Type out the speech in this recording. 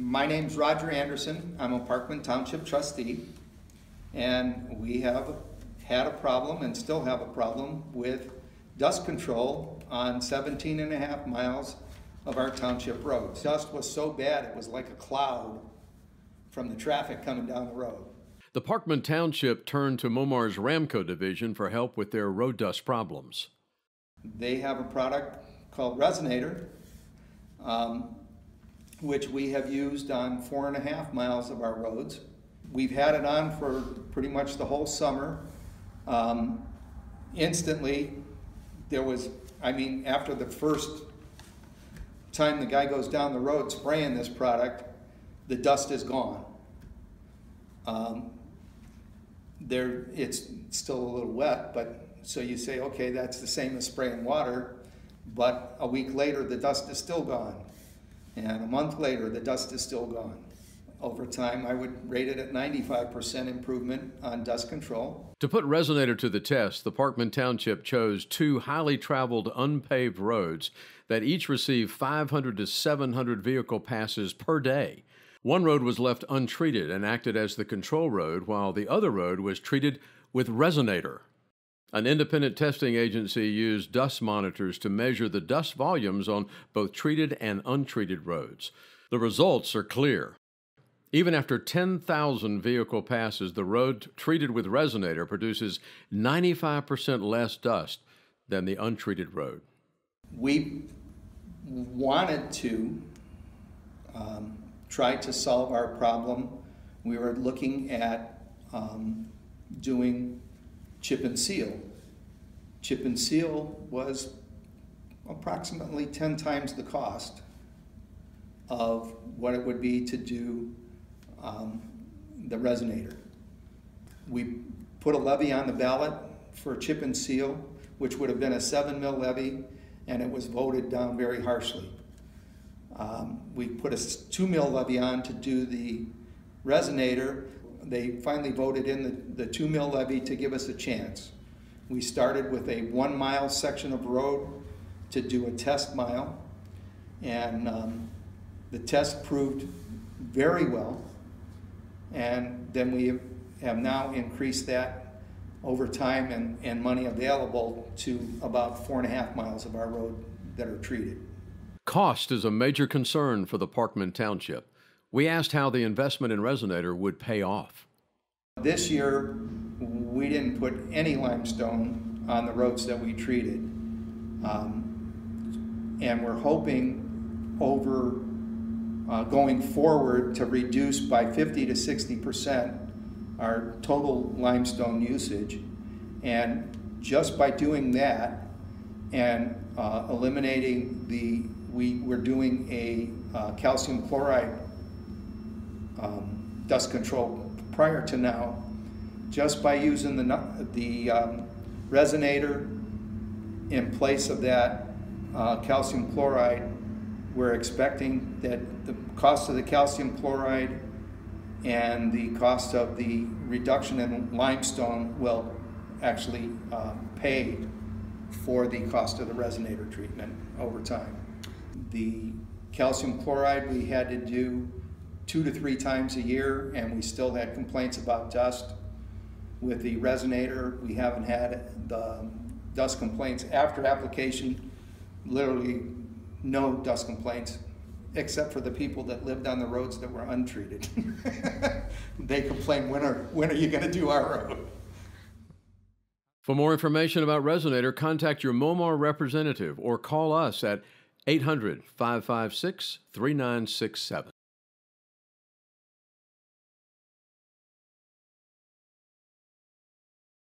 My name's Roger Anderson. I'm a Parkman Township trustee. And we have had a problem and still have a problem with dust control on 17 and a half miles of our township roads. Dust was so bad, it was like a cloud from the traffic coming down the road. The Parkman Township turned to Momar's Ramco division for help with their road dust problems. They have a product called Resinator, um, which we have used on four and a half miles of our roads. We've had it on for pretty much the whole summer. Um, instantly, there was, I mean, after the first time the guy goes down the road spraying this product, the dust is gone. Um, there, it's still a little wet, but so you say, okay, that's the same as spraying water, but a week later, the dust is still gone. And a month later, the dust is still gone. Over time, I would rate it at 95% improvement on dust control. To put Resinator to the test, the Parkman Township chose two highly traveled unpaved roads that each receive 500 to 700 vehicle passes per day. One road was left untreated and acted as the control road, while the other road was treated with Resinator. An independent testing agency used dust monitors to measure the dust volumes on both treated and untreated roads. The results are clear. Even after 10,000 vehicle passes, the road treated with Resinator produces 95% less dust than the untreated road. We wanted to um, try to solve our problem. We were looking at um, doing chip and seal. Chip and seal was approximately 10 times the cost of what it would be to do um, the resinator. We put a levy on the ballot for chip and seal, which would have been a seven mil levy, and it was voted down very harshly. Um, we put a two mil levy on to do the resinator. They finally voted in the, the two mil levy to give us a chance. We started with a one mile section of road to do a test mile, and um, the test proved very well. And then we have now increased that over time and, and money available to about four and a half miles of our road that are treated. Cost is a major concern for the Parkman Township. We asked how the investment in Resinator would pay off. This year, we didn't put any limestone on the roads that we treated. Um, and we're hoping over uh, going forward to reduce by 50 to 60 percent our total limestone usage. And just by doing that and uh, eliminating the, we, we're doing a uh, calcium chloride um, dust control prior to now, just by using the, the um, resinator in place of that uh, calcium chloride, we're expecting that the cost of the calcium chloride and the cost of the reduction in limestone will actually uh, pay for the cost of the resinator treatment over time. The calcium chloride we had to do two to three times a year and we still had complaints about dust. With the resinator, we haven't had the dust complaints after application, literally no dust complaints except for the people that lived on the roads that were untreated. they complain, when are, when are you going to do our road? For more information about Resinator, contact your Momar representative or call us at 800 556 3967.